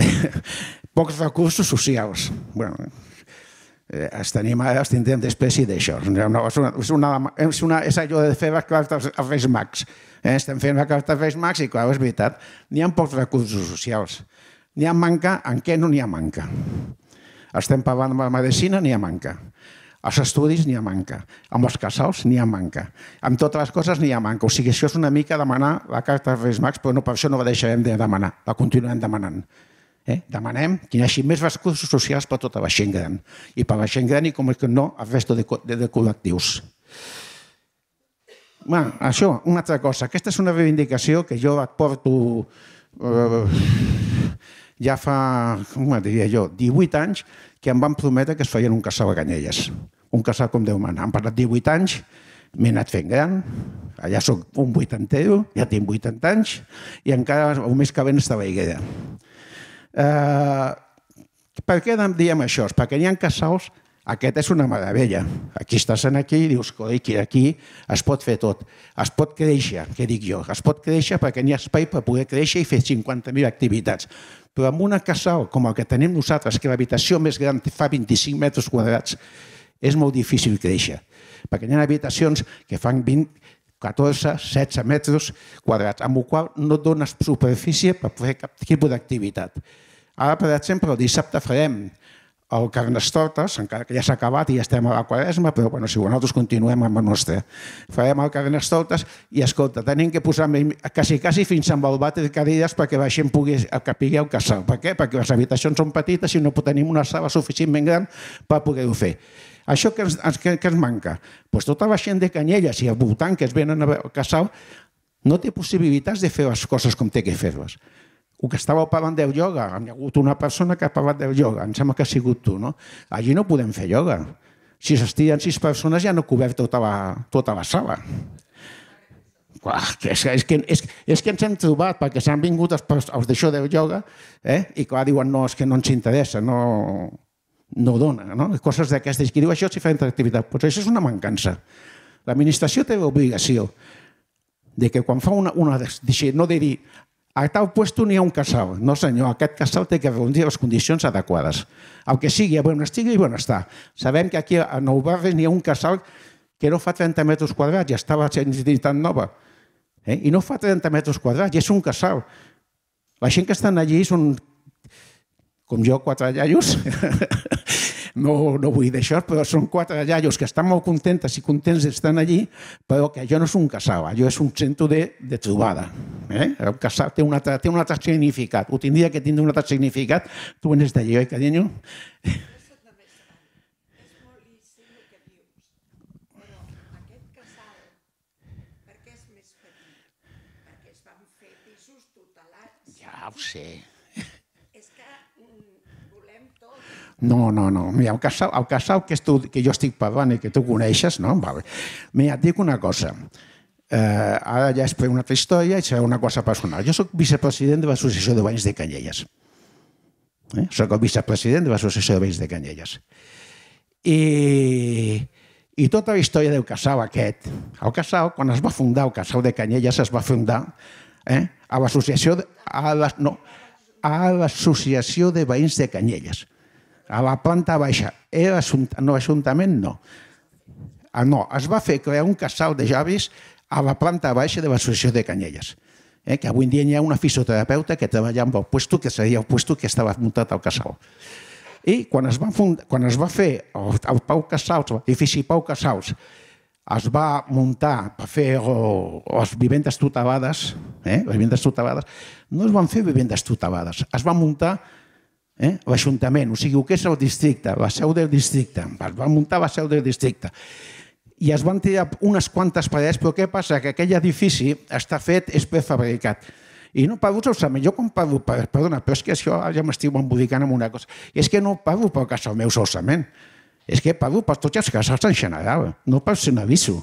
pocs recursos socials. Bueno, eh, els tenim ara, els tindrem després i d'això. És, una, és, una, és, una, és allò de fer les cartes als Reis Mags. Eh? Estem fent la carta als Reis Mags i, clar, és veritat, n'hi ha pocs recursos socials. N'hi ha manca, en què no n'hi ha manca? Estem parlant de la medicina, n'hi ha manca. Als estudis n'hi ha manca, amb els casals n'hi ha manca, amb totes les coses n'hi ha manca. O sigui, això és una mica demanar la carta als Reis Mags, però no, per això no la deixarem de demanar, la continuem demanant. Eh? Demanem que hi hagi més recursos socials per tota la gent gran i per la gent gran i com és que no el resto de, de, de col·lectius. Bueno, això, una altra cosa. Aquesta és una reivindicació que jo et porto eh, ja fa, com diria jo, 18 anys que em van prometre que es feien un casal a Canyelles. Un casal com Déu mana. Han parlat 18 anys, m'he anat fent gran, allà sóc un vuitantero, ja tinc 80 anys, i encara el mes que ve estava a Higuera. Eh, per què diem això? Perquè hi ha casals Aquest és una meravella. Aquí estàs en aquí i dius que aquí es pot fer tot. Es pot créixer, què dic jo? Es pot créixer perquè n'hi ha espai per poder créixer i fer 50.000 activitats. Però amb una casal com el que tenim nosaltres, que l'habitació més gran fa 25 metres quadrats, és molt difícil créixer. Perquè hi ha habitacions que fan 20, 14, 16 metres quadrats, amb el qual no et dones superfície per fer cap tipus d'activitat. Ara, per exemple, el dissabte farem el Carnestoltes, encara que ja s'ha acabat i ja estem a la quaresma, però bueno, si nosaltres continuem amb el nostre. Farem el Carnestoltes i, escolta, tenim que posar quasi, quasi fins amb el de cadires perquè la gent pugui el casal. Per què? Perquè les habitacions són petites i no tenim una sala suficientment gran per poder-ho fer. Això que ens, que, que ens manca? Pues tota la gent de Canyelles i al voltant que es venen al casal no té possibilitats de fer les coses com té que fer-les el que estàveu parlant del ioga, hi ha hagut una persona que ha parlat del ioga, em sembla que ha sigut tu, no? Allí no podem fer ioga. Si s'estiren sis persones ja no cobert tota la, tota la sala. Clar, és, és, que, és, és que ens hem trobat, perquè s'han vingut els, els d'això del ioga, eh? i clar, diuen, no, és que no ens interessa, no, no dona, no? Coses d'aquestes. Qui diu això si fa interactivitat? Pues això és una mancança. L'administració té l'obligació de que quan fa una, una no de dir a tal puesto n'hi ha un casal. No senyor, aquest casal té que reunir les condicions adequades. El que sigui, a bon estigui i bon està. Sabem que aquí a Nou Barris n'hi ha un casal que no fa 30 metres quadrats i estava sent tan nova. Eh? I no fa 30 metres quadrats, i és un casal. La gent que estan allí són, com jo, quatre llallos, no, no vull dir això, però són quatre llallos que estan molt contentes i contents d'estar allí, però que allò no és un casal, allò és un centre de, de trobada. Eh? El casal té un, altre, té un altre significat, ho tindria que tindre un altre significat. Tu vens d'allí, oi, carinyo? Ja ho sé. No, no, no. Mira, el casal, el casal que, tu, que jo estic parlant i que tu coneixes, no? Vale. Mira, et dic una cosa. Eh, ara ja és per una altra història i serà una cosa personal. Jo sóc vicepresident de l'Associació de Banys de Canyelles. Eh? Soc el vicepresident de l'Associació de Banys de Canyelles. I, I tota la història del casal aquest, el casal, quan es va fundar el casal de Canyelles, es va fundar eh, a l'associació a la, no, a l'associació de veïns de Canyelles a la planta baixa. Era no, ajuntament no. Ah, no, es va fer crear un casal de javis a la planta baixa de l'associació de Canyelles. Eh, que avui en dia hi ha una fisioterapeuta que treballa amb el puesto que seria el puesto que estava muntat al casal. I quan es va, fund, quan es va fer el, el Pau Casals, l'edifici Pau Casals, es va muntar per fer o, les vivendes tutelades, eh, les vivendes tutelades, no es van fer vivendes tutelades, es va muntar eh? l'Ajuntament, o sigui, el que és el districte, la seu del districte. Es va muntar la seu del districte. I es van tirar unes quantes parets, però què passa? Que aquell edifici està fet, és prefabricat. I no parlo solament, jo quan parlo, per, perdona, però és que això ja m'estic embolicant amb una cosa, és que no parlo pel casal meu solament, és que parlo per tots els casals en general, no per ser un aviso.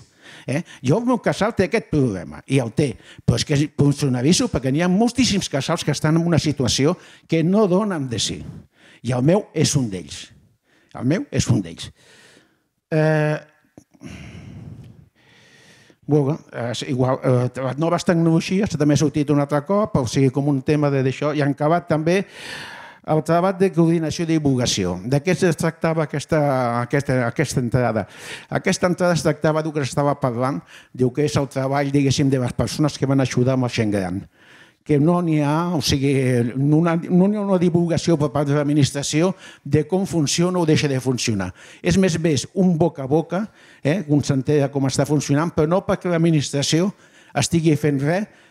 Eh? Jo el meu casal té aquest problema, i el té, però és que un aviso perquè n'hi ha moltíssims casals que estan en una situació que no donen de si. I el meu és un d'ells. El meu és un d'ells. Eh, Bueno, és igual, eh, les noves tecnologies també ha sortit un altre cop, o sigui, com un tema d'això, i han acabat també el treball de coordinació i divulgació. De què es tractava aquesta, aquesta, aquesta entrada? Aquesta entrada es tractava del que estava parlant, diu que és el treball, diguéssim, de les persones que van ajudar amb el gent gran que no n'hi ha, o sigui, no hi ha una divulgació per part de l'administració de com funciona o deixa de funcionar. És més bé un boca a boca, eh, un s'entera com està funcionant, però no perquè l'administració estigui fent res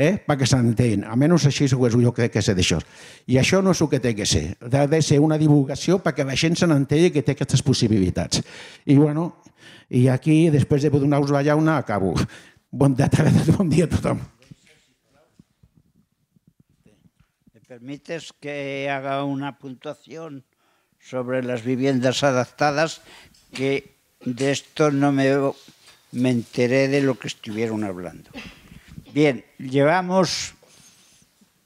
eh? perquè s'entén. Almenys així és jo crec que és d'això. I això no és el que té que ser. Ha de ser una divulgació perquè la gent se n'entengui que té aquestes possibilitats. I, bueno, i aquí, després de donar-vos la llauna, acabo. Bon dia, bon dia a tothom. ¿Me permites que haga una puntuación sobre las viviendas adaptadas? Que de esto no me, me enteré de lo que estuvieron hablando. Bien, llevamos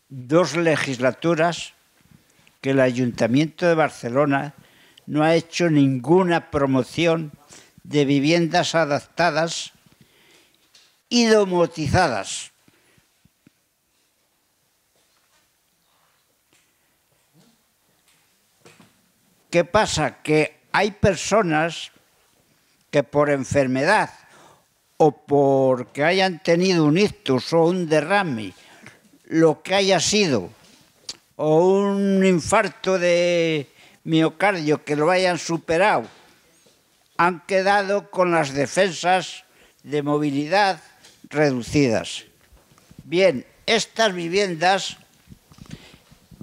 dos legislaturas que el Ayuntamiento de Barcelona no ha hecho ninguna promoción de viviendas adaptadas y domotizadas. ¿Qué pasa? Que hay personas que por enfermedad o porque hayan tenido un ictus o un derrame, lo que haya sido, o un infarto de miocardio que lo hayan superado, han quedado con las defensas de movilidad reducidas. Bien, estas viviendas,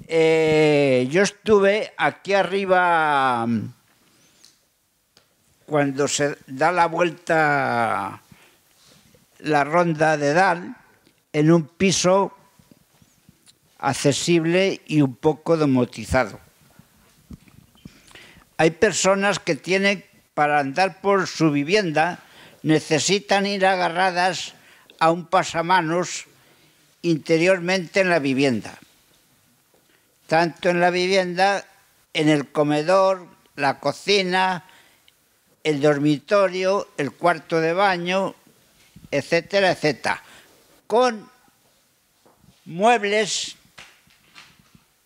eh, yo estuve aquí arriba cuando se da la vuelta la ronda de Dal en un piso accesible y un poco domotizado. Hay personas que tienen, para andar por su vivienda, necesitan ir agarradas a un pasamanos interiormente en la vivienda. Tanto en la vivienda, en el comedor, la cocina, el dormitorio, el cuarto de baño, etcétera, etcétera. Con muebles,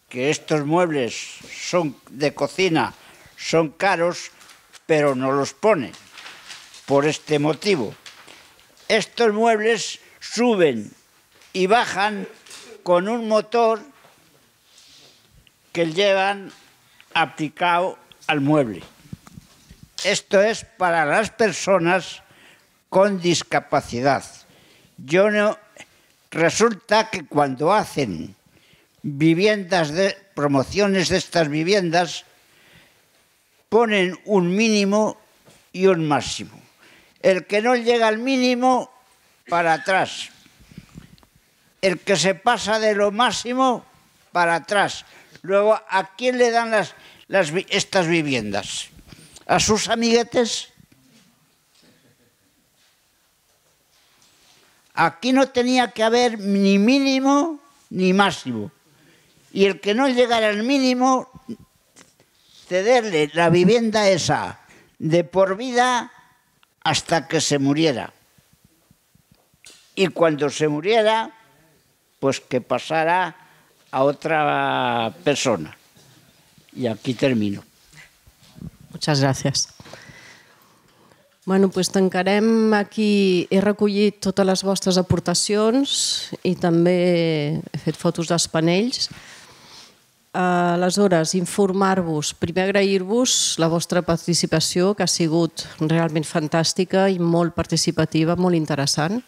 que estos muebles son de cocina, son caros, pero no los ponen por este motivo. Estos muebles suben y bajan con un motor que llevan aplicado al mueble. Esto es para las personas con discapacidad. Yo no, resulta que cuando hacen viviendas de promociones de estas viviendas ponen un mínimo y un máximo. El que no llega al mínimo para atrás. El que se pasa de lo máximo para atrás. Luego, ¿a quién le dan estas viviendas? ¿A sus amiguetes? Aquí no tenía que haber ni mínimo ni máximo. Y el que no llegara al mínimo, cederle la vivienda esa de por vida hasta que se muriera. Y cuando se muriera, pues que pasara a otra persona. Y aquí termino. Muchas gracias. Bueno, doncs tancarem aquí. He recollit totes les vostres aportacions i també he fet fotos dels panells. Aleshores, informar-vos, primer agrair-vos la vostra participació, que ha sigut realment fantàstica i molt participativa, molt interessant.